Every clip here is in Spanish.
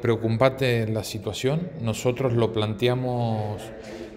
preocupante la situación. Nosotros lo planteamos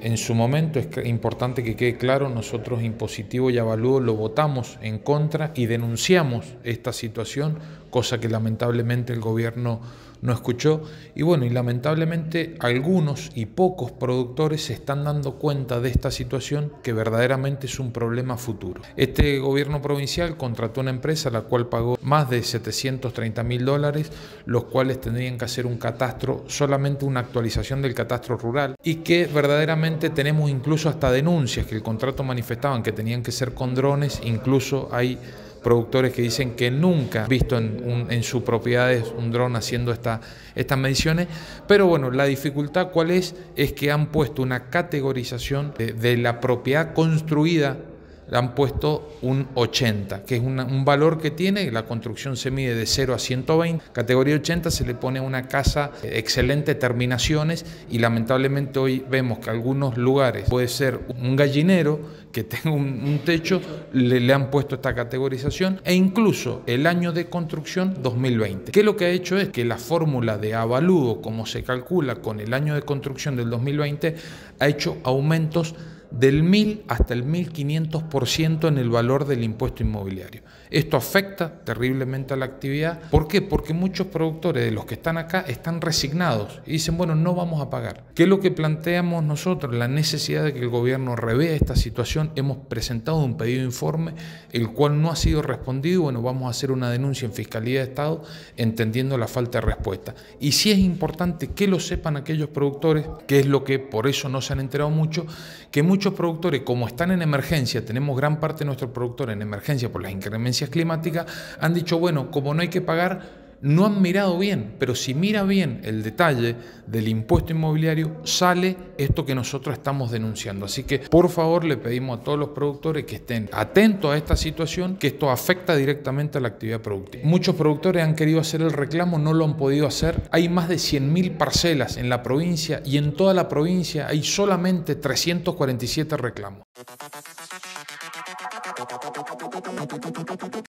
en su momento, es importante que quede claro, nosotros Impositivo y Avalúo lo votamos en contra y denunciamos esta situación, cosa que lamentablemente el gobierno no escuchó. Y bueno, y lamentablemente algunos y pocos productores se están dando cuenta de esta situación que verdaderamente es un problema futuro. Este gobierno provincial contrató una empresa la cual pagó más de 730 mil dólares, los cuales tendrían que hacer un catastro, solamente una actualización del catastro rural, y que verdaderamente tenemos incluso hasta denuncias que el contrato manifestaban que tenían que ser con drones, incluso hay productores que dicen que nunca han visto en, en sus propiedades un dron haciendo esta, estas mediciones, pero bueno, la dificultad cuál es, es que han puesto una categorización de la propiedad construida han puesto un 80, que es un valor que tiene, la construcción se mide de 0 a 120, categoría 80 se le pone una casa de excelentes terminaciones y lamentablemente hoy vemos que algunos lugares puede ser un gallinero que tenga un, techo, le, le, han puesto esta categorización e incluso el año de construcción 2020, que lo que ha hecho es que la fórmula de avalúo, como se calcula con el año de construcción del 2020, ha hecho aumentos del 1000 hasta el 1500% en el valor del impuesto inmobiliario. Esto afecta terriblemente a la actividad. ¿Por qué? Porque muchos productores de los que están acá están resignados y dicen, bueno, no vamos a pagar. ¿Qué es lo que planteamos nosotros? La necesidad de que el gobierno revea esta situación. Hemos presentado un pedido de informe, el cual no ha sido respondido. Bueno, vamos a hacer una denuncia en Fiscalía de Estado entendiendo la falta de respuesta. Y sí es importante que lo sepan aquellos productores, que es lo que por eso no se han enterado mucho, que muchos productores, como están en emergencia, tenemos gran parte de nuestros productores en emergencia por las incremencias climáticas, han dicho, bueno, como no hay que pagar, no han mirado bien, pero si mira bien el detalle del impuesto inmobiliario, sale esto que nosotros estamos denunciando. Así que por favor le pedimos a todos los productores que estén atentos a esta situación, que esto afecta directamente a la actividad productiva. Muchos productores han querido hacer el reclamo, no lo han podido hacer. Hay más de 100.000 parcelas en la provincia y en toda la provincia hay solamente 347 reclamos.